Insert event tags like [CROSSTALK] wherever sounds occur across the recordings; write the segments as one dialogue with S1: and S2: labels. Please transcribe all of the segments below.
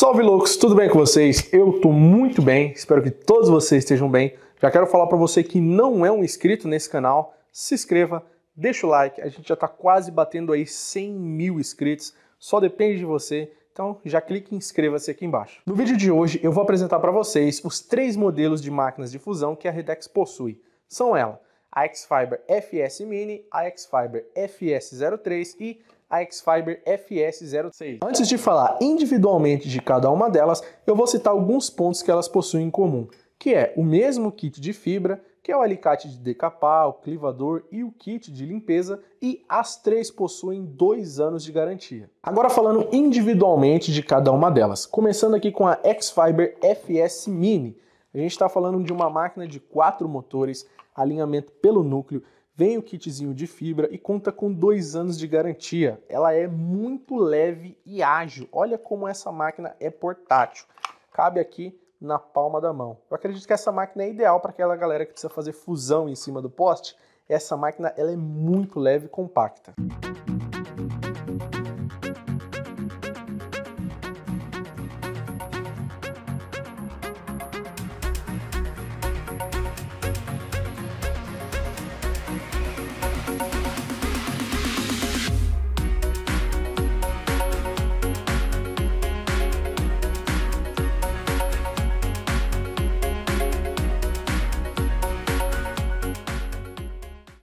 S1: Salve loucos, tudo bem com vocês? Eu tô muito bem, espero que todos vocês estejam bem. Já quero falar para você que não é um inscrito nesse canal, se inscreva, deixa o like, a gente já tá quase batendo aí 100 mil inscritos, só depende de você. Então já clique em inscreva-se aqui embaixo. No vídeo de hoje eu vou apresentar para vocês os três modelos de máquinas de fusão que a Redex possui. São ela, a X-Fiber FS Mini, a X-Fiber FS03 e a X-Fiber FS06. Antes de falar individualmente de cada uma delas, eu vou citar alguns pontos que elas possuem em comum, que é o mesmo kit de fibra, que é o alicate de decapar, o clivador e o kit de limpeza, e as três possuem dois anos de garantia. Agora falando individualmente de cada uma delas, começando aqui com a X-Fiber FS Mini. A gente está falando de uma máquina de quatro motores, alinhamento pelo núcleo, Vem o kitzinho de fibra e conta com dois anos de garantia. Ela é muito leve e ágil. Olha como essa máquina é portátil. Cabe aqui na palma da mão. Eu acredito que essa máquina é ideal para aquela galera que precisa fazer fusão em cima do poste. Essa máquina ela é muito leve e compacta.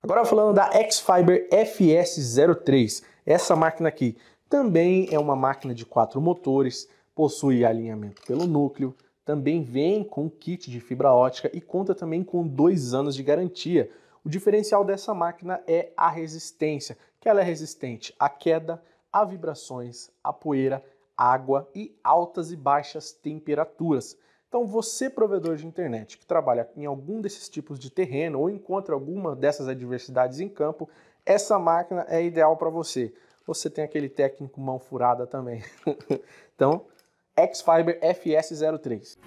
S1: Agora falando da X-Fiber FS03, essa máquina aqui também é uma máquina de quatro motores, possui alinhamento pelo núcleo, também vem com kit de fibra ótica e conta também com dois anos de garantia. O diferencial dessa máquina é a resistência, que ela é resistente à queda, a vibrações, a poeira, água e altas e baixas temperaturas. Então, você, provedor de internet, que trabalha em algum desses tipos de terreno ou encontra alguma dessas adversidades em campo, essa máquina é ideal para você. Você tem aquele técnico mão furada também. [LAUGHS] então, X-Fiber FS03.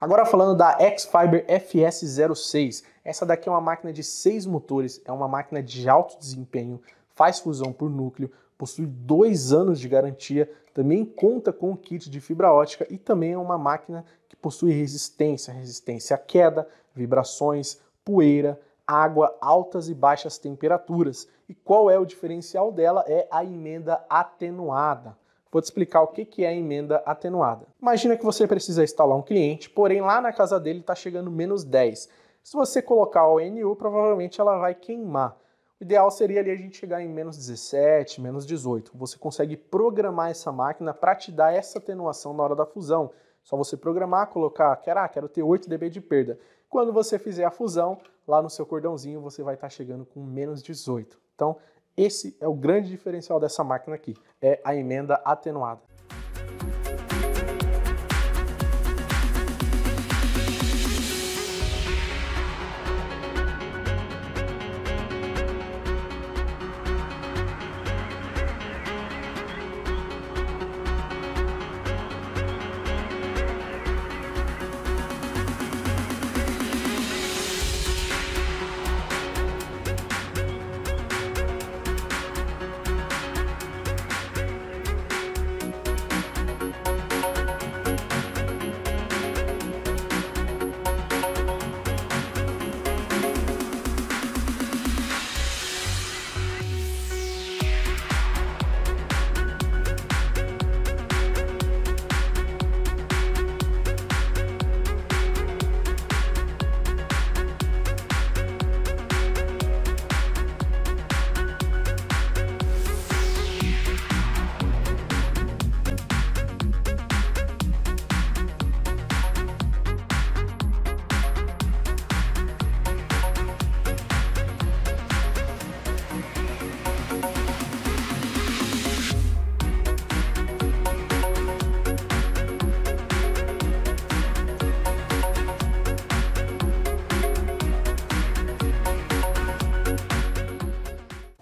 S1: Agora falando da X-Fiber FS06, essa daqui é uma máquina de seis motores, é uma máquina de alto desempenho, faz fusão por núcleo, possui dois anos de garantia, também conta com kit de fibra ótica e também é uma máquina que possui resistência, resistência à queda, vibrações, poeira, água, altas e baixas temperaturas. E qual é o diferencial dela? É a emenda atenuada. Vou te explicar o que é a emenda atenuada. Imagina que você precisa instalar um cliente, porém lá na casa dele está chegando menos 10. Se você colocar o ONU, provavelmente ela vai queimar. O ideal seria ali a gente chegar em menos 17, menos 18. Você consegue programar essa máquina para te dar essa atenuação na hora da fusão. Só você programar, colocar, quero, ah, quero ter 8 dB de perda. Quando você fizer a fusão, lá no seu cordãozinho você vai estar tá chegando com menos 18. Então, esse é o grande diferencial dessa máquina aqui, é a emenda atenuada.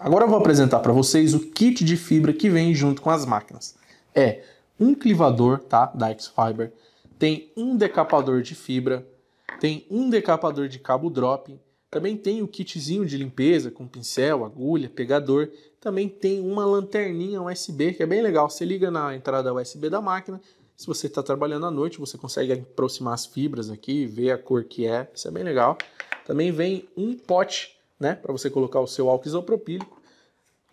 S1: Agora eu vou apresentar para vocês o kit de fibra que vem junto com as máquinas. É um clivador, tá, da X-Fiber, tem um decapador de fibra, tem um decapador de cabo drop, também tem o kitzinho de limpeza com pincel, agulha, pegador, também tem uma lanterninha USB que é bem legal. Você liga na entrada USB da máquina, se você está trabalhando à noite, você consegue aproximar as fibras aqui, ver a cor que é, isso é bem legal. Também vem um pote, né, para você colocar o seu álcool isopropílico.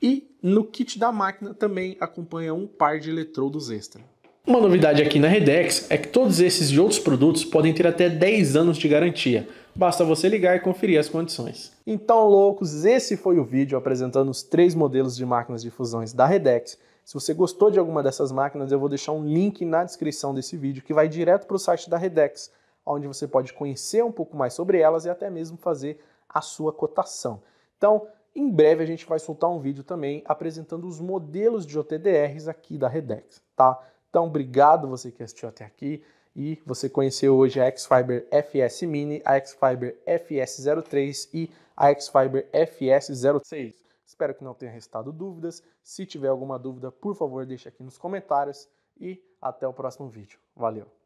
S1: E no kit da máquina também acompanha um par de eletrodos extra. Uma novidade aqui na Redex é que todos esses e outros produtos podem ter até 10 anos de garantia. Basta você ligar e conferir as condições. Então, loucos, esse foi o vídeo apresentando os três modelos de máquinas de fusões da Redex. Se você gostou de alguma dessas máquinas, eu vou deixar um link na descrição desse vídeo que vai direto para o site da Redex, onde você pode conhecer um pouco mais sobre elas e até mesmo fazer a sua cotação. Então, em breve a gente vai soltar um vídeo também apresentando os modelos de OTDRs aqui da Redex, tá? Então, obrigado você que assistiu até aqui e você conheceu hoje a X-Fiber FS Mini, a X-Fiber FS03 e a X-Fiber FS06. Espero que não tenha restado dúvidas. Se tiver alguma dúvida, por favor, deixe aqui nos comentários e até o próximo vídeo. Valeu!